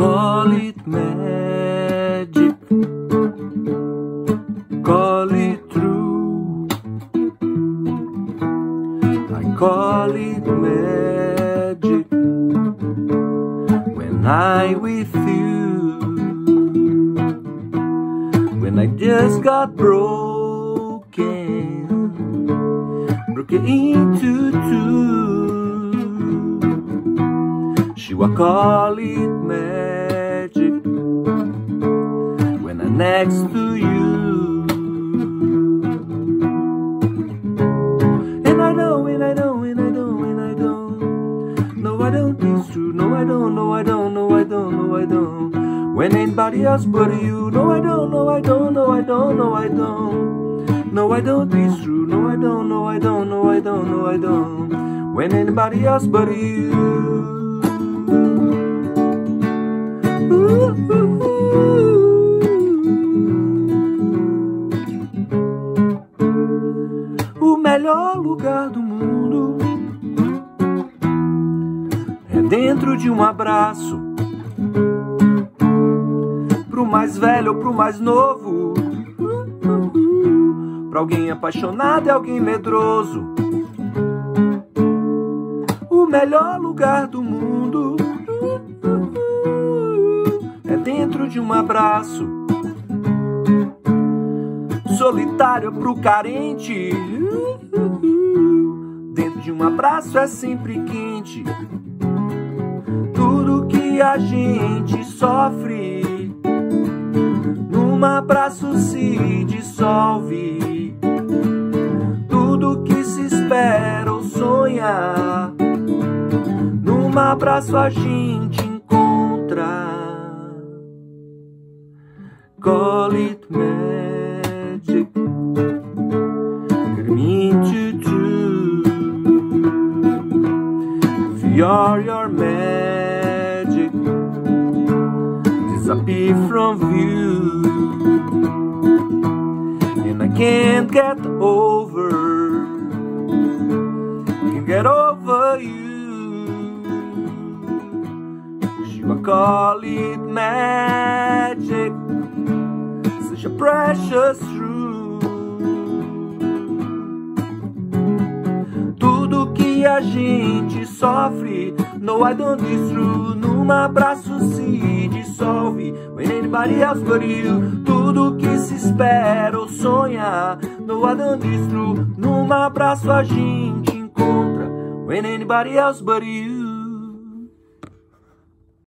Call it magic. Call it true. I call it magic. When I with you. When I just got broken. Broken into Will call it magic when I'm next to you. And I know, and I know, and I know, and I don't. No, I don't, it's true. No, I don't, no, I don't, no, I don't, no, I don't. When anybody else but you. No, I don't, no, I don't, no, I don't, no, I don't. No, I don't, it's true. No, I don't, no, I don't, no, I don't, no, I don't. When anybody else but you. O melhor lugar do mundo é dentro de um abraço. Pro mais velho ou pro mais novo. Pra alguém apaixonado e alguém medroso. O melhor lugar do mundo dentro de um abraço. Solitário pro carente. Dentro de um abraço é sempre quente. Tudo que a gente sofre num abraço se dissolve. Tudo que se espera ou sonha num abraço a gente encontra. Call it magic. Could mean to do. If you're your magic, disappear from view. And I can't get over, can't get over you. Will call it magic, precious truth. Tudo que a gente sofre, no I don't is true. Num abraço se dissolve. When anybody else but you. Tudo que se espera ou sonha, no I don't is true. Num abraço a gente encontra. When anybody else but you.